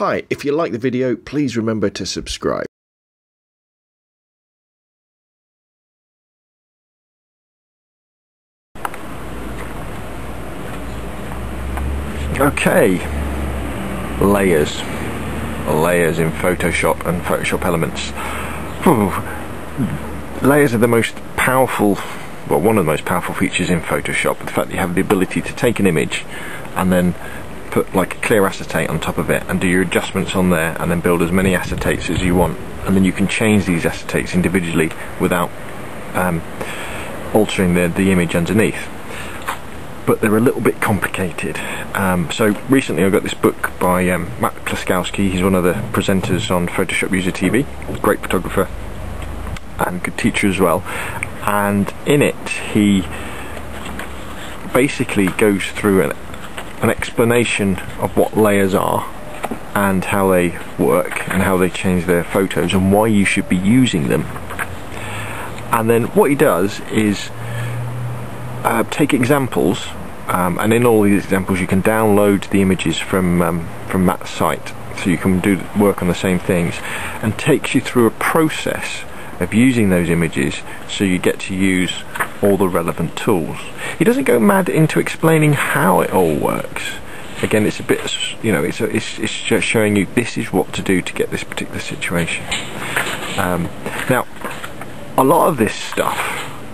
Hi, if you like the video, please remember to subscribe. Okay, layers, layers in Photoshop and Photoshop Elements. Whew. Layers are the most powerful, well, one of the most powerful features in Photoshop. The fact that you have the ability to take an image and then put like clear acetate on top of it and do your adjustments on there and then build as many acetates as you want and then you can change these acetates individually without um, altering the, the image underneath but they're a little bit complicated. Um, so recently I got this book by um, Matt Kloskowski, he's one of the presenters on Photoshop User TV, great photographer and good teacher as well. And in it he basically goes through an, an explanation of what layers are and how they work and how they change their photos and why you should be using them. And then what he does is uh, take examples um, and in all these examples you can download the images from um, from Matt's site so you can do work on the same things and takes you through a process of using those images so you get to use all the relevant tools. He doesn't go mad into explaining how it all works. Again, it's a bit, you know, it's, a, it's, it's just showing you this is what to do to get this particular situation. Um, now, a lot of this stuff,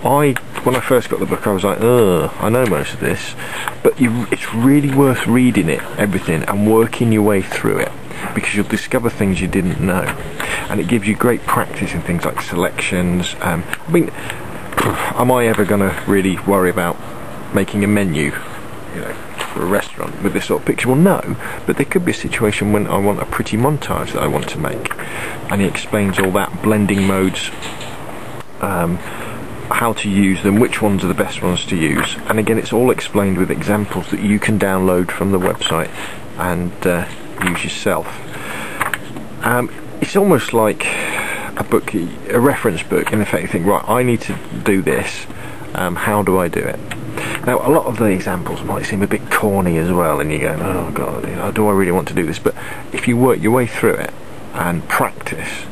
I when I first got the book, I was like, ugh, I know most of this, but you, it's really worth reading it, everything, and working your way through it because you'll discover things you didn't know, and it gives you great practice in things like selections. Um, I mean, am I ever going to really worry about making a menu, you know, for a restaurant with this sort of picture? Well, no, but there could be a situation when I want a pretty montage that I want to make, and he explains all that blending modes. Um, how to use them, which ones are the best ones to use, and again, it's all explained with examples that you can download from the website and uh, use yourself. Um, it's almost like a book, a reference book. In effect, you think, right, I need to do this. Um, how do I do it? Now, a lot of the examples might seem a bit corny as well, and you're going, oh god, do I really want to do this? But if you work your way through it and practice,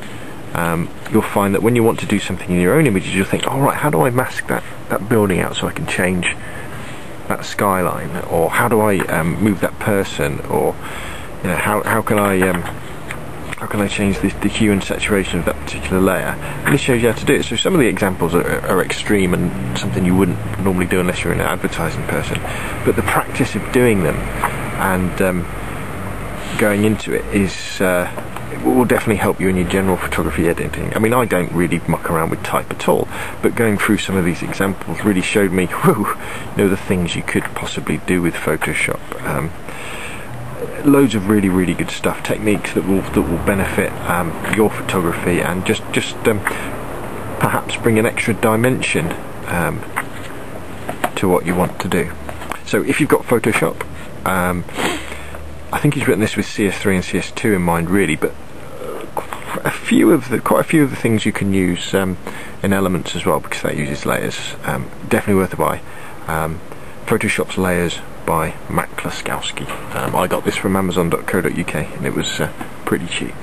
um, you'll find that when you want to do something in your own images, you'll think, all right, how do I mask that, that building out so I can change that skyline? Or how do I um, move that person? Or you know, how, how can I um, can I change the, the hue and saturation of that particular layer? And it shows you how to do it. So some of the examples are, are extreme and something you wouldn't normally do unless you're an advertising person. But the practice of doing them and um, going into it is uh, will definitely help you in your general photography editing. I mean, I don't really muck around with type at all, but going through some of these examples really showed me, whew, you know, the things you could possibly do with Photoshop. Um, loads of really, really good stuff, techniques that will that will benefit um, your photography and just just um, perhaps bring an extra dimension um, to what you want to do. So, if you've got Photoshop. Um, I think he's written this with CS3 and CS2 in mind, really, but a few of the quite a few of the things you can use um, in Elements as well because that uses layers. Um, definitely worth a buy. Um, Photoshop's Layers by Matt Kloskowski. Um, I got this from Amazon.co.uk and it was uh, pretty cheap.